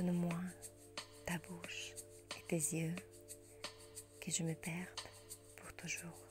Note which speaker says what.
Speaker 1: Donne-moi ta bouche et tes yeux, que je me perde pour toujours.